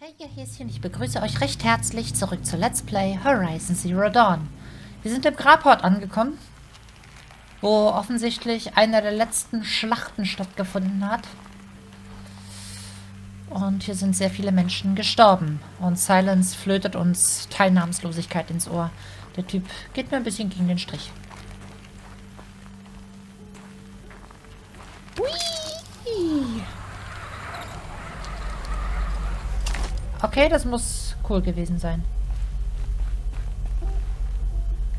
Hey ihr Häschen, ich begrüße euch recht herzlich zurück zu Let's Play Horizon Zero Dawn. Wir sind im Grabhort angekommen, wo offensichtlich eine der letzten Schlachten stattgefunden hat. Und hier sind sehr viele Menschen gestorben. Und Silence flötet uns Teilnahmslosigkeit ins Ohr. Der Typ geht mir ein bisschen gegen den Strich. Hui. Okay, das muss cool gewesen sein.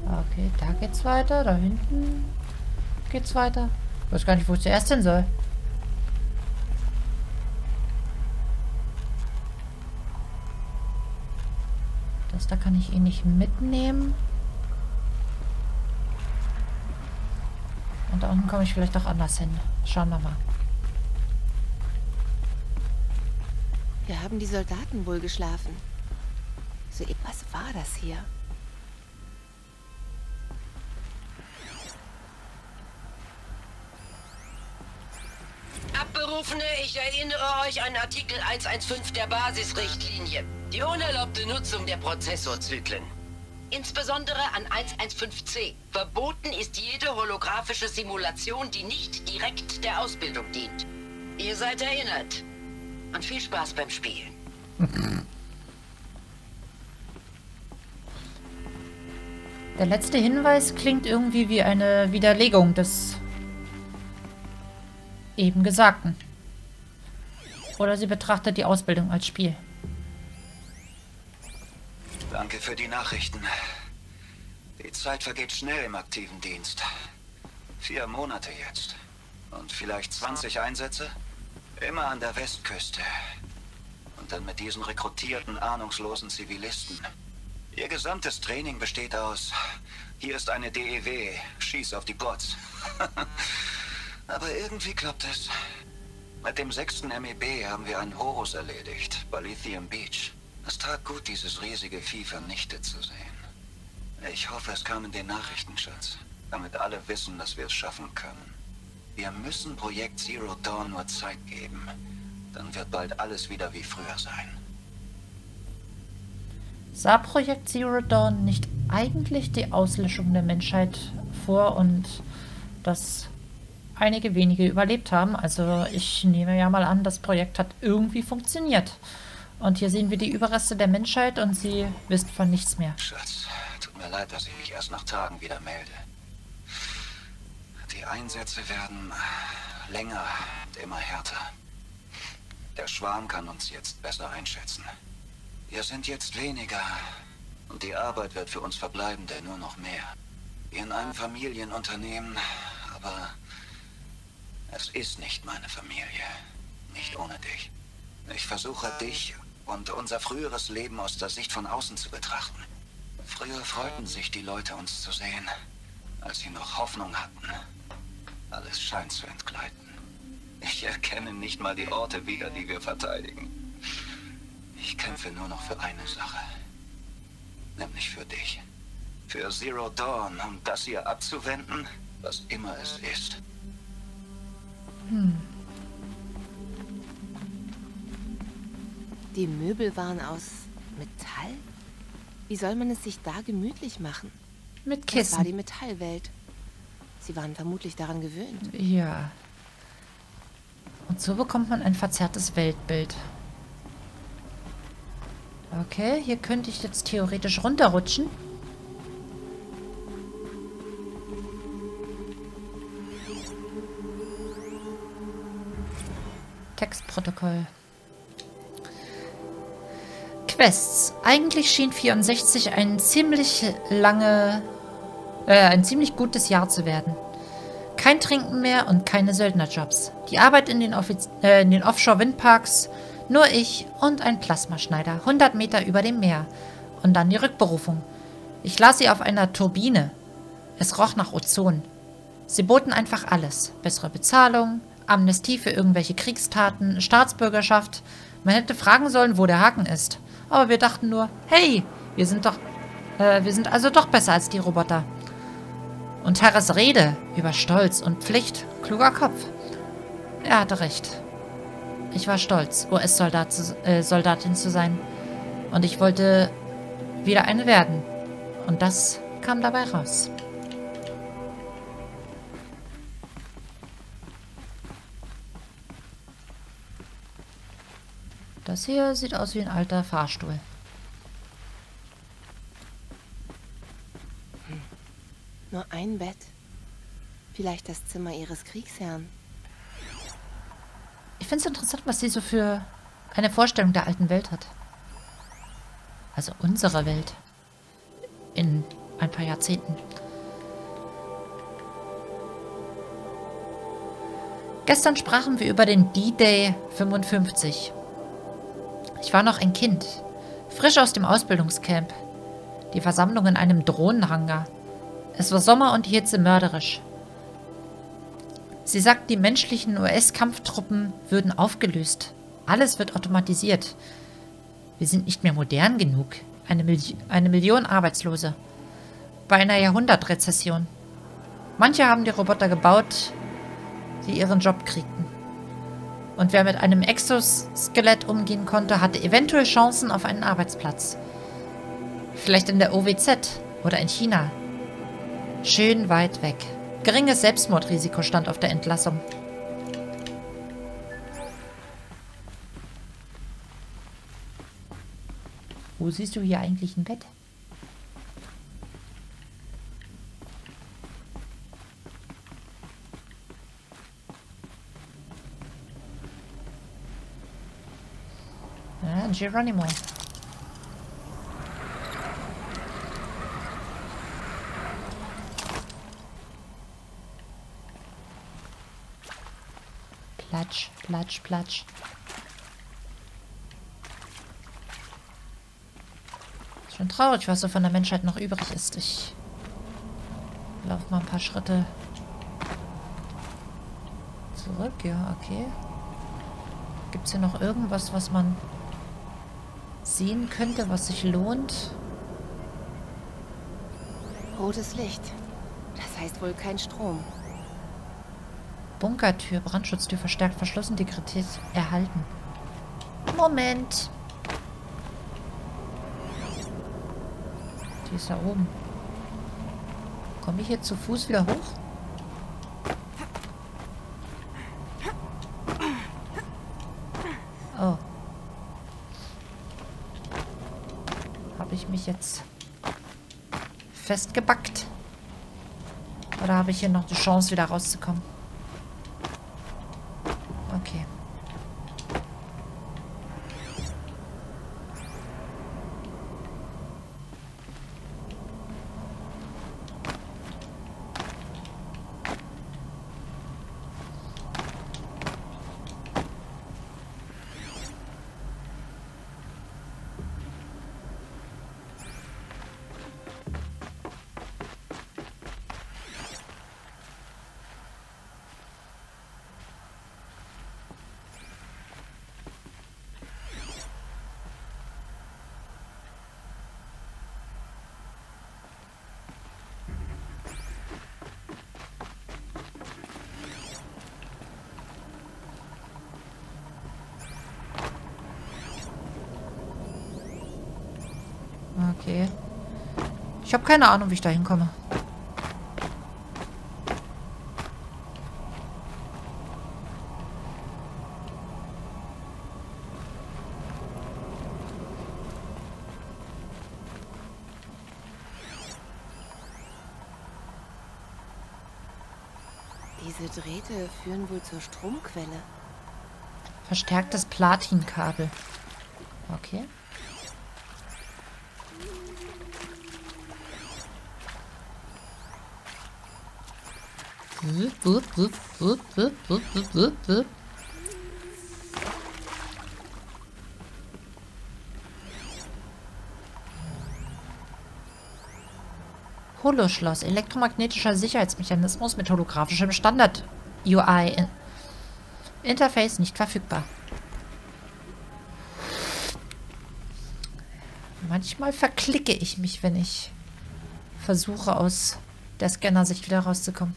Okay, da geht's weiter. Da hinten geht's weiter. Ich weiß gar nicht, wo ich zuerst hin soll. Das da kann ich eh nicht mitnehmen. Und da unten komme ich vielleicht auch anders hin. Schauen wir mal. Wir haben die Soldaten wohl geschlafen. So, was war das hier? Abberufene, ich erinnere euch an Artikel 115 der Basisrichtlinie. Die unerlaubte Nutzung der Prozessorzyklen. Insbesondere an 115c. Verboten ist jede holographische Simulation, die nicht direkt der Ausbildung dient. Ihr seid erinnert. Und viel Spaß beim Spielen. Der letzte Hinweis klingt irgendwie wie eine Widerlegung des eben Gesagten. Oder sie betrachtet die Ausbildung als Spiel. Danke für die Nachrichten. Die Zeit vergeht schnell im aktiven Dienst. Vier Monate jetzt. Und vielleicht 20 Einsätze? Immer an der Westküste. Und dann mit diesen rekrutierten, ahnungslosen Zivilisten. Ihr gesamtes Training besteht aus... Hier ist eine DEW. Schieß auf die Bots. Aber irgendwie klappt es. Mit dem sechsten MEB haben wir einen Horus erledigt. Bei Lithium Beach. Es tat gut, dieses riesige Vieh vernichtet zu sehen. Ich hoffe, es kam in den Nachrichten, Schatz. Damit alle wissen, dass wir es schaffen können. Wir müssen Projekt Zero Dawn nur Zeit geben. Dann wird bald alles wieder wie früher sein. Sah Projekt Zero Dawn nicht eigentlich die Auslöschung der Menschheit vor und dass einige wenige überlebt haben? Also ich nehme ja mal an, das Projekt hat irgendwie funktioniert. Und hier sehen wir die Überreste der Menschheit und sie wisst von nichts mehr. Schatz, tut mir leid, dass ich mich erst nach Tagen wieder melde. Die Einsätze werden länger und immer härter. Der Schwarm kann uns jetzt besser einschätzen. Wir sind jetzt weniger und die Arbeit wird für uns Verbleibende nur noch mehr. In einem Familienunternehmen, aber es ist nicht meine Familie. Nicht ohne dich. Ich versuche dich und unser früheres Leben aus der Sicht von außen zu betrachten. Früher freuten sich die Leute, uns zu sehen, als sie noch Hoffnung hatten. Alles scheint zu entgleiten. Ich erkenne nicht mal die Orte wieder, die wir verteidigen. Ich kämpfe nur noch für eine Sache. Nämlich für dich. Für Zero Dawn, um das hier abzuwenden, was immer es ist. Hm. Die Möbel waren aus Metall? Wie soll man es sich da gemütlich machen? Mit Das war die Kissen. Metallwelt. Sie waren vermutlich daran gewöhnt. Ja. Und so bekommt man ein verzerrtes Weltbild. Okay, hier könnte ich jetzt theoretisch runterrutschen. Textprotokoll. Quests. Eigentlich schien 64 ein ziemlich lange, äh, ein ziemlich gutes Jahr zu werden. Kein Trinken mehr und keine Söldnerjobs. Die Arbeit in den, äh, in den Offshore-Windparks, nur ich und ein Plasmaschneider, 100 Meter über dem Meer. Und dann die Rückberufung. Ich las sie auf einer Turbine. Es roch nach Ozon. Sie boten einfach alles. Bessere Bezahlung, Amnestie für irgendwelche Kriegstaten, Staatsbürgerschaft. Man hätte fragen sollen, wo der Haken ist. Aber wir dachten nur, hey, wir sind doch, äh, wir sind also doch besser als die Roboter. Und Harris Rede über Stolz und Pflicht, kluger Kopf. Er hatte recht. Ich war stolz, US-Soldatin zu, äh, zu sein. Und ich wollte wieder eine werden. Und das kam dabei raus. Das hier sieht aus wie ein alter Fahrstuhl. Nur ein Bett. Vielleicht das Zimmer ihres Kriegsherrn. Ich finde es interessant, was sie so für eine Vorstellung der alten Welt hat. Also unserer Welt. In ein paar Jahrzehnten. Gestern sprachen wir über den D-Day 55. Ich war noch ein Kind, frisch aus dem Ausbildungscamp. Die Versammlung in einem Drohnenhangar. Es war Sommer und die Hitze mörderisch. Sie sagt, die menschlichen US-Kampftruppen würden aufgelöst. Alles wird automatisiert. Wir sind nicht mehr modern genug. Eine, Mil eine Million Arbeitslose. Bei einer Jahrhundertrezession. Manche haben die Roboter gebaut, die ihren Job kriegten. Und wer mit einem Exoskelett umgehen konnte, hatte eventuell Chancen auf einen Arbeitsplatz. Vielleicht in der OWZ oder in China. Schön weit weg. Geringes Selbstmordrisiko stand auf der Entlassung. Wo siehst du hier eigentlich ein Bett? Ah, Geronimo. Platsch, platsch, platsch. Schon traurig, was so von der Menschheit noch übrig ist. Ich laufe mal ein paar Schritte zurück. Ja, okay. Gibt es hier noch irgendwas, was man sehen könnte, was sich lohnt? Rotes Licht. Das heißt wohl kein Strom. Bunkertür, Brandschutztür verstärkt, Verschluss, Integrität erhalten. Moment. Die ist da oben. Komme ich hier zu Fuß wieder hoch? Oh. Habe ich mich jetzt festgebackt? Oder habe ich hier noch die Chance, wieder rauszukommen? Okay. Okay. Ich habe keine Ahnung, wie ich da hinkomme. Diese Drähte führen wohl zur Stromquelle. Verstärktes Platinkabel. Okay. Holoschloss, elektromagnetischer Sicherheitsmechanismus mit holographischem Standard-UI. Interface nicht verfügbar. Manchmal verklicke ich mich, wenn ich versuche, aus der Scanner-Sicht wieder rauszukommen.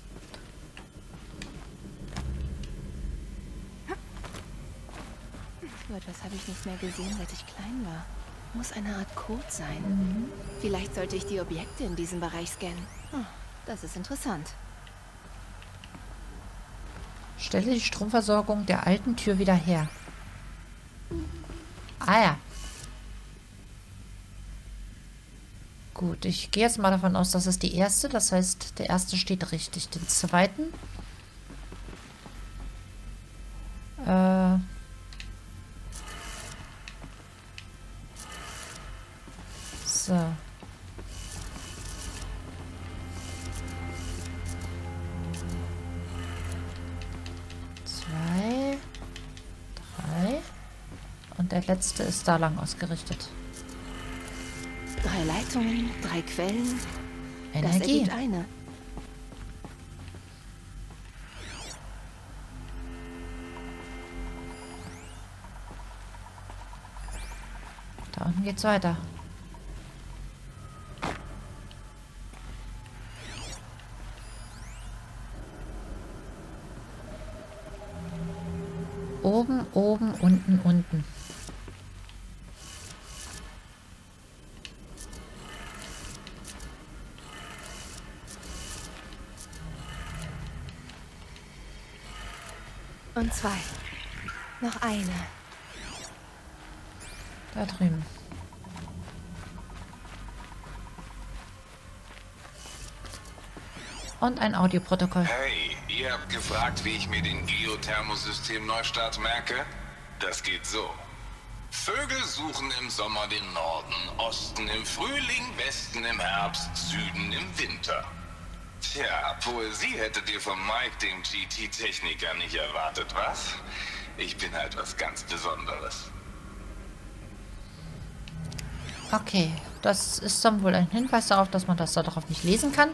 Mehr gesehen, seit ich klein war. Muss eine Art Code sein. Vielleicht sollte ich die Objekte in diesem Bereich scannen. Hm, das ist interessant. Stelle die Stromversorgung der alten Tür wieder her. Ah ja. Gut, ich gehe jetzt mal davon aus, das ist die erste. Das heißt, der erste steht richtig. Den zweiten. Letzte ist da lang ausgerichtet. Drei Leitungen, drei Quellen. Das Energie. ergibt eine. Da unten geht's weiter. Oben, oben, unten, unten. Und zwei. Noch eine. Da drüben. Und ein Audioprotokoll. Hey, ihr habt gefragt, wie ich mir den Geothermosystem-Neustart merke? Das geht so. Vögel suchen im Sommer den Norden, Osten im Frühling, Westen im Herbst, Süden im Winter. Tja, Poesie hättet ihr von Mike, dem GT-Techniker, nicht erwartet, was? Ich bin halt was ganz Besonderes. Okay, das ist dann wohl ein Hinweis darauf, dass man das darauf nicht lesen kann.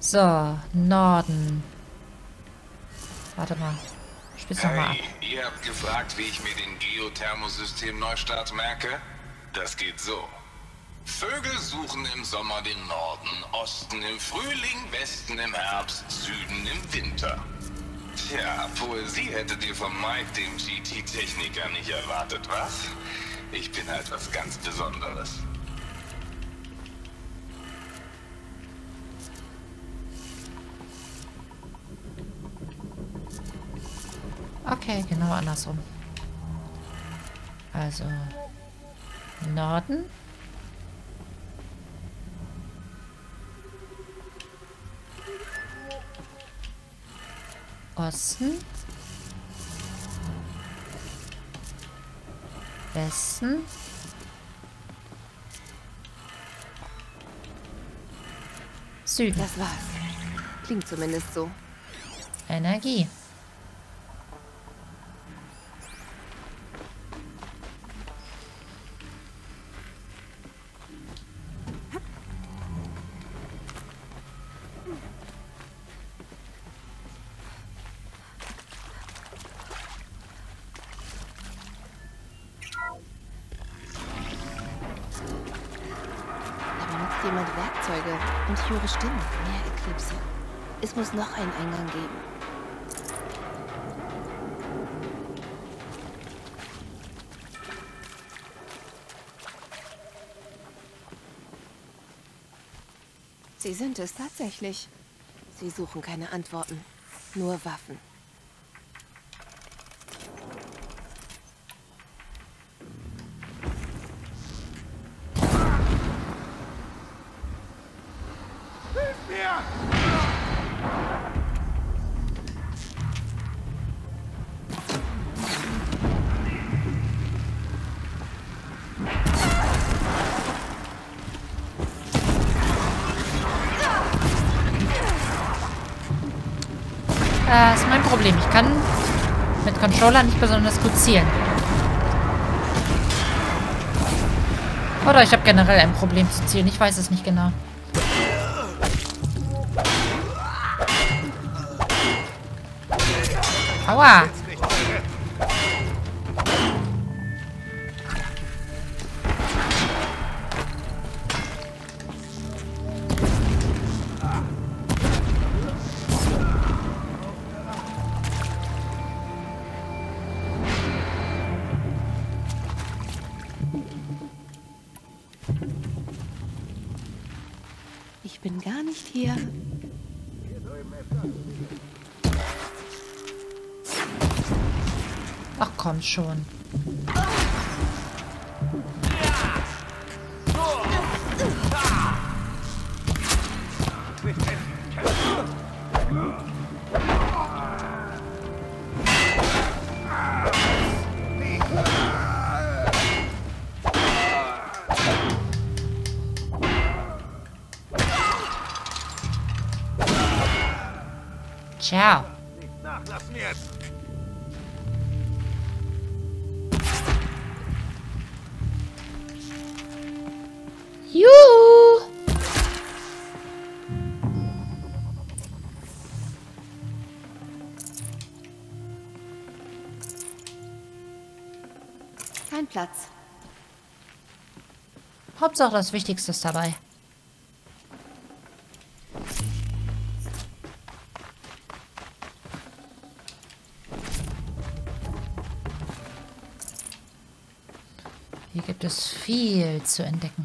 So, Norden. Warte mal. Ich spiel's nochmal ab. Hey, ihr habt gefragt, wie ich mir den Geothermosystem-Neustart merke? Das geht so. Vögel suchen im Sommer den Norden, Osten im Frühling, Westen im Herbst, Süden im Winter. Tja, Poesie hättet ihr von Mike, dem GT-Techniker, nicht erwartet, was? Ich bin halt was ganz Besonderes. Okay, genau andersrum. Also, Norden. Osten. Westen. Süden. Das war's. Klingt zumindest so. Energie. Muss noch einen Eingang geben. Sie sind es tatsächlich. Sie suchen keine Antworten, nur Waffen. Mit Controller nicht besonders gut zielen. Oder ich habe generell ein Problem zu zielen. Ich weiß es nicht genau. Aua! Schon. Ciao. Platz. Hauptsache das Wichtigste ist dabei. Hier gibt es viel zu entdecken.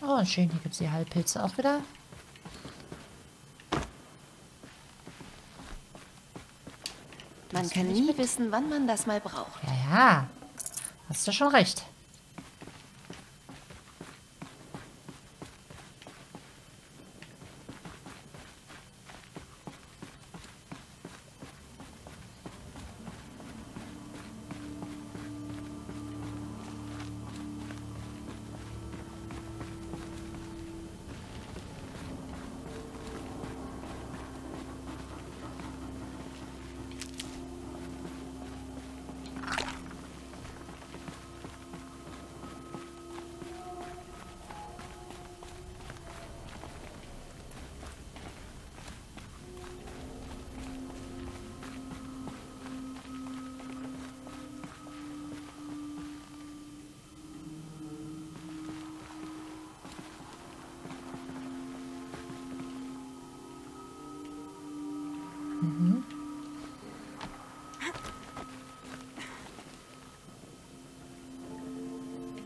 Oh, schön, hier gibt es die Heilpilze auch wieder. Man kann nie wissen, wann man das mal braucht. Ja, ja. Hast du schon recht.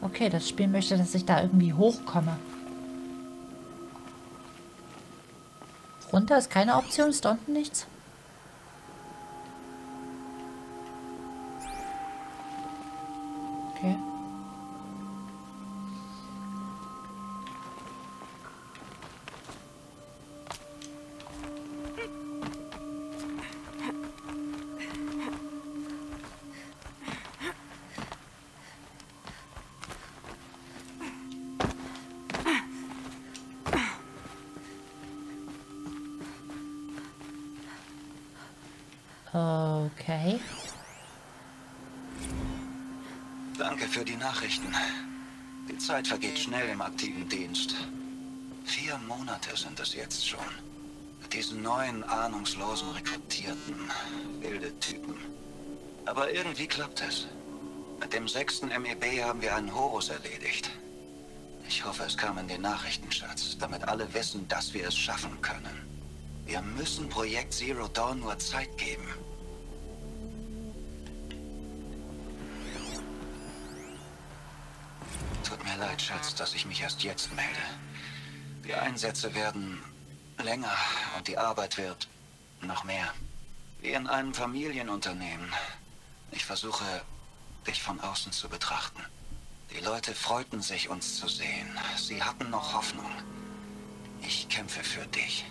Okay, das Spiel möchte, dass ich da irgendwie hochkomme. Runter ist keine Option, ist da unten nichts? Danke für die Nachrichten. Die Zeit vergeht schnell im aktiven Dienst. Vier Monate sind es jetzt schon. Mit diesen neuen, ahnungslosen Rekrutierten. Wilde Typen. Aber irgendwie klappt es. Mit dem sechsten MEB haben wir einen Horus erledigt. Ich hoffe, es kam in den Nachrichtenschatz, damit alle wissen, dass wir es schaffen können. Wir müssen Projekt Zero Dawn nur Zeit geben. Leid, Schatz, dass ich mich erst jetzt melde. Die Einsätze werden länger und die Arbeit wird noch mehr. Wie in einem Familienunternehmen. Ich versuche, dich von außen zu betrachten. Die Leute freuten sich, uns zu sehen. Sie hatten noch Hoffnung. Ich kämpfe für dich.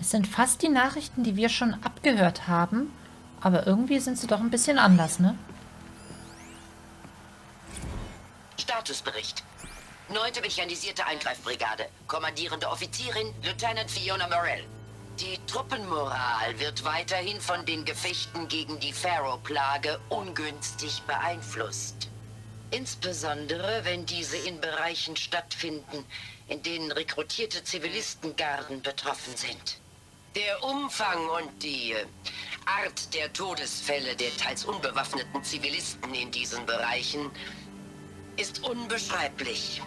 Es sind fast die Nachrichten, die wir schon abgehört haben. Aber irgendwie sind sie doch ein bisschen anders, ne? Statusbericht. Neunte mechanisierte Eingreifbrigade. Kommandierende Offizierin Lieutenant Fiona Morell. Die Truppenmoral wird weiterhin von den Gefechten gegen die Pharaoh-Plage ungünstig beeinflusst. Insbesondere, wenn diese in Bereichen stattfinden, in denen rekrutierte Zivilistengarden betroffen sind. Der Umfang und die äh, Art der Todesfälle der teils unbewaffneten Zivilisten in diesen Bereichen ist unbeschreiblich.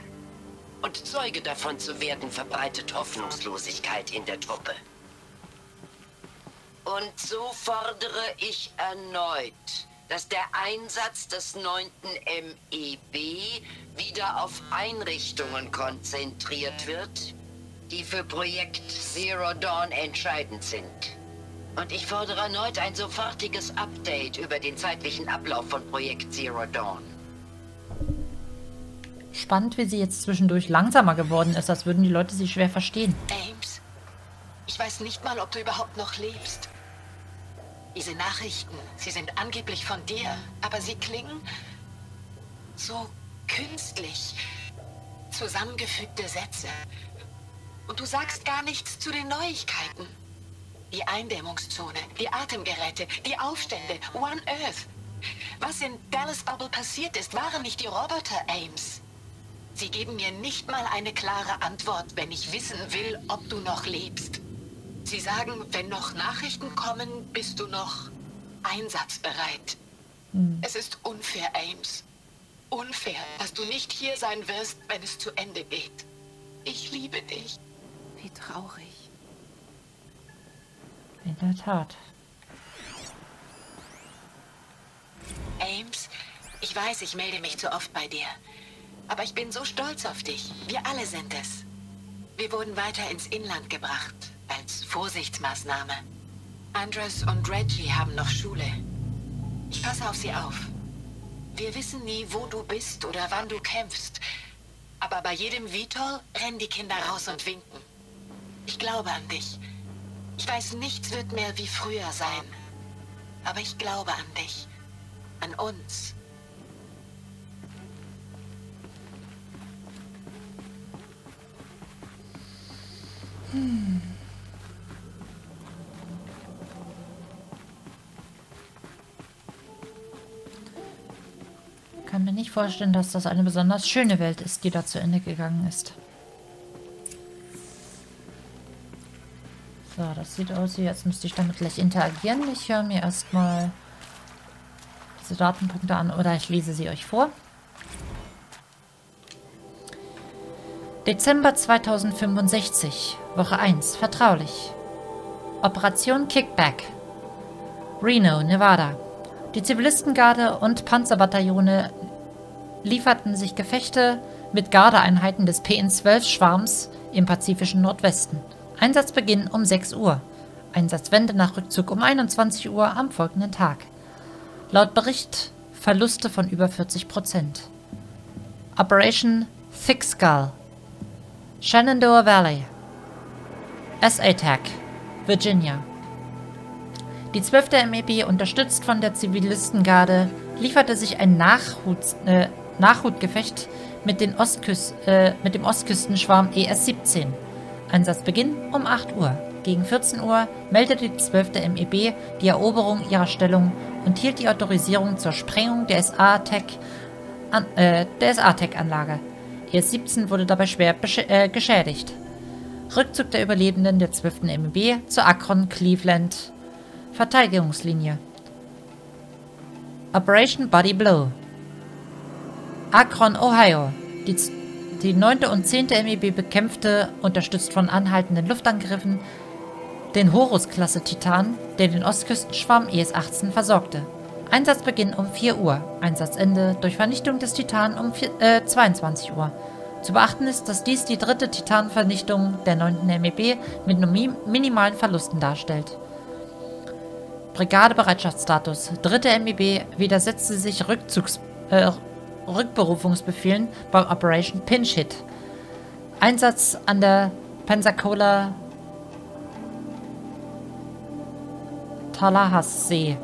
Und Zeuge davon zu werden, verbreitet Hoffnungslosigkeit in der Truppe. Und so fordere ich erneut, dass der Einsatz des 9. MEB wieder auf Einrichtungen konzentriert wird, die für Projekt Zero Dawn entscheidend sind. Und ich fordere erneut ein sofortiges Update über den zeitlichen Ablauf von Projekt Zero Dawn. Spannend, wie sie jetzt zwischendurch langsamer geworden ist, als würden die Leute sie schwer verstehen. Ames, ich weiß nicht mal, ob du überhaupt noch lebst. Diese Nachrichten, sie sind angeblich von dir, aber sie klingen so künstlich. Zusammengefügte Sätze. Und du sagst gar nichts zu den Neuigkeiten. Die Eindämmungszone, die Atemgeräte, die Aufstände, One Earth. Was in Dallas Bubble passiert ist, waren nicht die Roboter, Ames. Sie geben mir nicht mal eine klare Antwort, wenn ich wissen will, ob du noch lebst. Sie sagen, wenn noch Nachrichten kommen, bist du noch einsatzbereit. Es ist unfair, Ames. Unfair, dass du nicht hier sein wirst, wenn es zu Ende geht. Ich liebe dich. Wie traurig. In der Tat. Ames, ich weiß, ich melde mich zu oft bei dir. Aber ich bin so stolz auf dich. Wir alle sind es. Wir wurden weiter ins Inland gebracht, als Vorsichtsmaßnahme. Andres und Reggie haben noch Schule. Ich passe auf sie auf. Wir wissen nie, wo du bist oder wann du kämpfst. Aber bei jedem Vitol rennen die Kinder raus und winken. Ich glaube an dich. Ich weiß, nichts wird mehr wie früher sein. Aber ich glaube an dich. An uns. Kann mir nicht vorstellen, dass das eine besonders schöne Welt ist, die da zu Ende gegangen ist. So, das sieht aus wie, jetzt müsste ich damit gleich interagieren. Ich höre mir erstmal diese Datenpunkte an oder ich lese sie euch vor. Dezember 2065, Woche 1, vertraulich. Operation Kickback. Reno, Nevada. Die Zivilistengarde und Panzerbataillone lieferten sich Gefechte mit Gardeeinheiten des PN-12-Schwarms im pazifischen Nordwesten. Einsatzbeginn um 6 Uhr. Einsatzwende nach Rückzug um 21 Uhr am folgenden Tag. Laut Bericht Verluste von über 40 Prozent. Operation Thick Skull. Shenandoah Valley. S-ATAC. Virginia. Die 12. MEB, unterstützt von der Zivilistengarde, lieferte sich ein Nachhut, äh, Nachhutgefecht mit, Ostküst, äh, mit dem Ostküstenschwarm ES-17. Einsatzbeginn um 8 Uhr. Gegen 14 Uhr meldete die 12. MEB die Eroberung ihrer Stellung und hielt die Autorisierung zur Sprengung der SA-Tech-Anlage. Äh, SA-Tech-Anlage. ES-17 wurde dabei schwer äh, geschädigt. Rückzug der Überlebenden der 12. MEB zur Akron Cleveland Verteidigungslinie. Operation Body Blow. Akron, Ohio. Die, die 9. und 10. MEB bekämpfte, unterstützt von anhaltenden Luftangriffen, den Horus-Klasse Titan, der den Ostküstenschwarm ES-18 versorgte. Einsatzbeginn um 4 Uhr, Einsatzende durch Vernichtung des Titan um 4, äh, 22 Uhr. Zu beachten ist, dass dies die dritte Titanvernichtung der 9. MEB mit nur minimalen Verlusten darstellt. Brigadebereitschaftsstatus. Dritte MEB widersetzte sich Rückzugs äh, Rückberufungsbefehlen beim Operation Pinch Hit. Einsatz an der Pensacola Tallahassee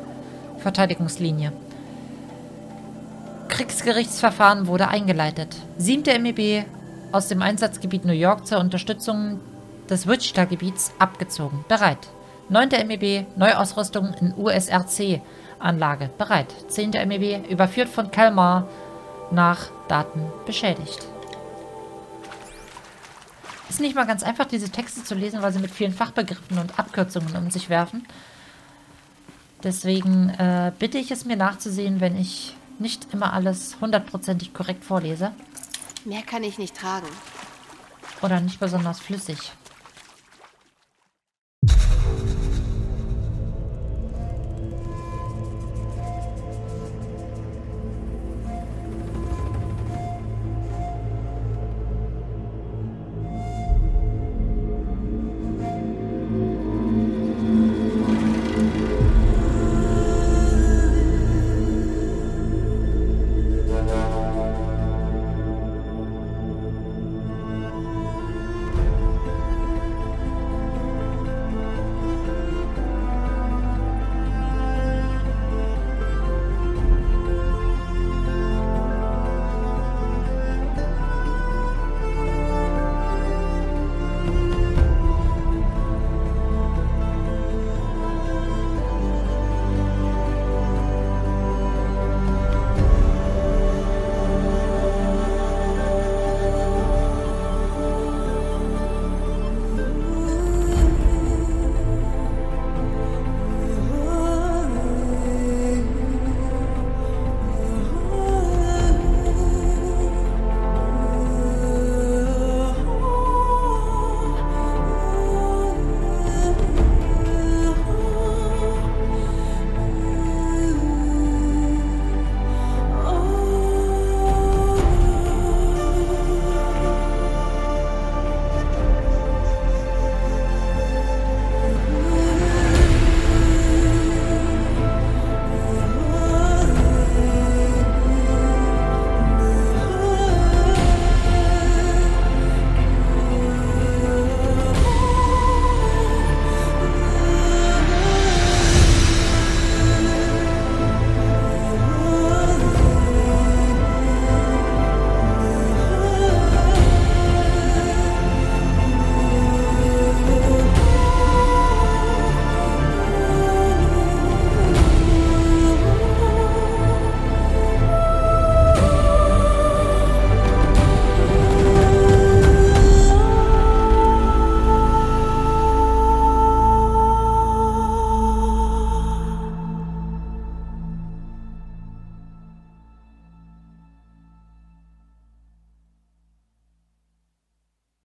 Verteidigungslinie. Kriegsgerichtsverfahren wurde eingeleitet. Siebte MEB aus dem Einsatzgebiet New York zur Unterstützung des Wichita-Gebiets abgezogen. Bereit. 9. MEB Neuausrüstung in USRC-Anlage. Bereit. 10. MEB überführt von Kalmar nach Daten beschädigt. Ist nicht mal ganz einfach, diese Texte zu lesen, weil sie mit vielen Fachbegriffen und Abkürzungen um sich werfen. Deswegen äh, bitte ich es mir nachzusehen, wenn ich nicht immer alles hundertprozentig korrekt vorlese. Mehr kann ich nicht tragen. Oder nicht besonders flüssig.